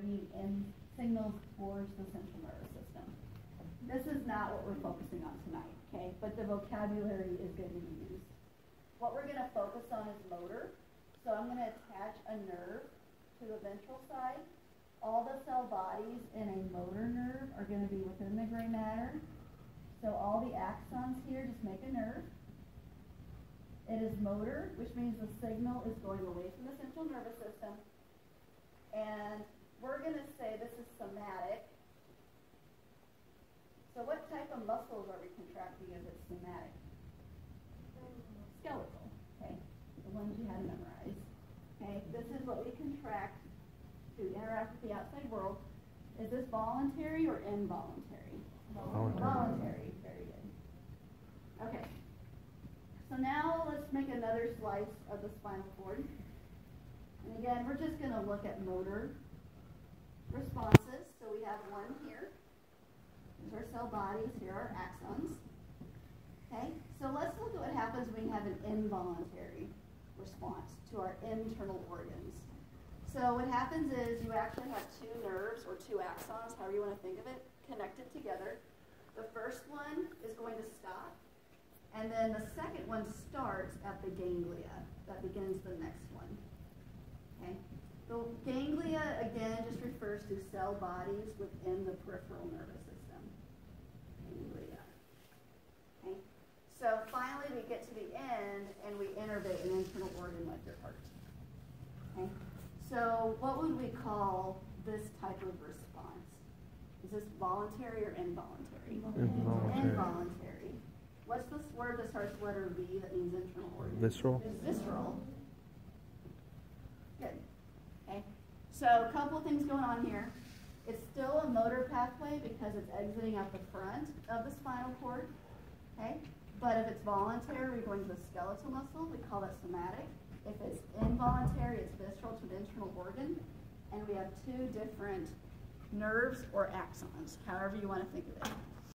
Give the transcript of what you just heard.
and signals towards the central nervous system. This is not what we're focusing on tonight, okay? But the vocabulary is going to be used. What we're going to focus on is motor. So I'm going to attach a nerve to the ventral side. All the cell bodies in a motor nerve are going to be within the gray matter. So all the axons here just make a nerve. It is motor, which means the signal is going away from the central nervous system. And we're going to say this is somatic. So what type of muscles are we contracting if it's somatic? Skeletal, okay, the ones you had memorized. Okay, this is what we contract to interact with the outside world. Is this voluntary or involuntary? Voluntary. Voluntary, very good. Okay, so now let's make another slice of the spinal cord. And again, we're just going to look at motor responses. So we have one here. These are cell bodies. Here are axons. Okay, so let's look at what happens when we have an involuntary response to our internal organs. So what happens is you actually have two nerves or two axons, however you want to think of it, connected together. The first one is going to stop, and then the second one starts at the ganglia that begins the next one. Ganglia, again, just refers to cell bodies within the peripheral nervous system. Ganglia. Okay? So finally, we get to the end, and we innervate an internal organ like your heart. Okay? So what would we call this type of response? Is this voluntary or involuntary? Involuntary. Involuntary. What's this word that starts with letter V that means internal organ? Visceral. It's visceral. Good. Okay. So a couple things going on here. It's still a motor pathway because it's exiting out the front of the spinal cord. Okay. But if it's voluntary, we're going to the skeletal muscle. We call that somatic. If it's involuntary, it's visceral to an internal organ. And we have two different nerves or axons, however you want to think of it.